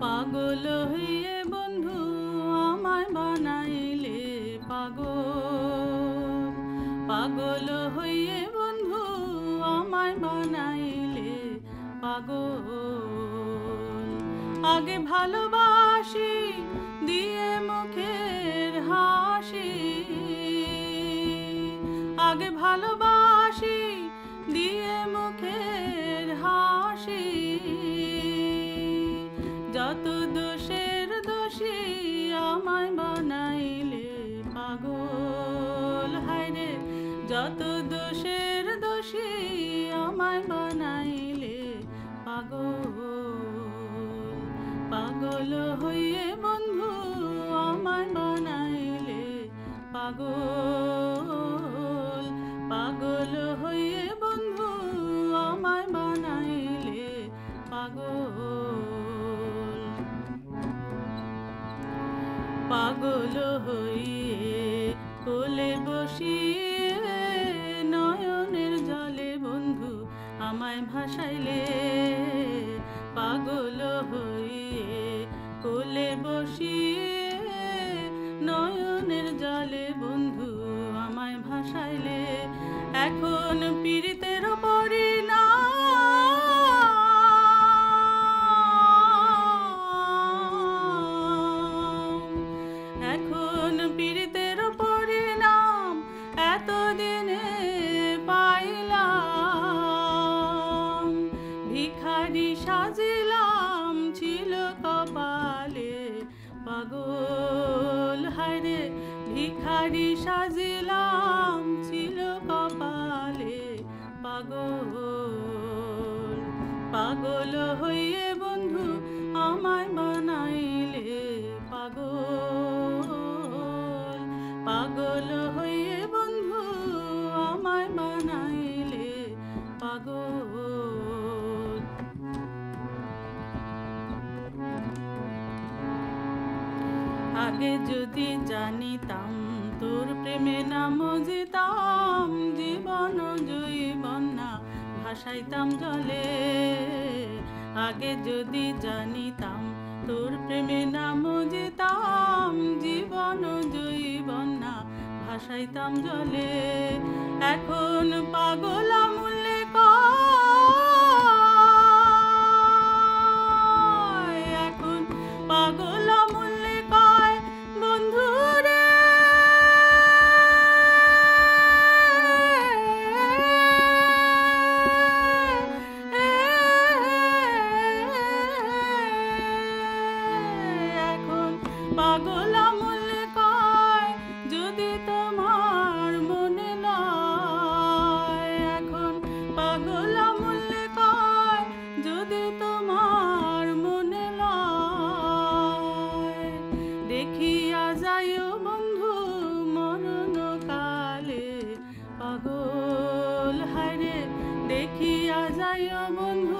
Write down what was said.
পাগল হইয়ে বন্ধু আমায় বানাইলে পাগল। পাগল হইয়ে বন্ধু আমায় বানাইলে পাগল। আগে ভালোবাসি, দিয়ে মুখের হাসি। আগে ভালোবাসি, দিয়ে মুখের যত দোষের দোষী আমায় বানাইলে পাগল পাগল হইয়ে বন্ধু আমায় বানাইলে পাগল পাগল হইয়ে বন্ধু আমায় বানাইলে পাগল। পাগল হইয়ে কোলে বসিয়ে আমায় ভাসাইলে পাগল হইয়ে কোলে বসিয়ে নয়নের জলে বন্ধু আমায় ভাসাইলে। এখন পীড়িতের ভিখারি সাজিলাম ছিল কপালে। পাগল, হায়রে, ভিখারি সাজিলাম ছিল কপালে। পাগল পাগল হইয়ে বন্ধু আমায় বানাইলে। পাগল পাগল হইয়ে বন্ধু আমায় বানাইলে। পাগল আগে যদি জানিতাম তোর প্রেমে নাম জিতাম জীবন জৈবন না ভাসাইতাম জলে। আগে যদি জানিতাম তোর প্রেমে নাম জিতাম জীবন জৈবন না ভাসাইতাম জলে। এখন পাগল মূল্যে কয় যদি তোমার মনে এখন পাগল কয় যদি তোমার মনে দেখিয়া যাইও কালে পাগল বন্ধু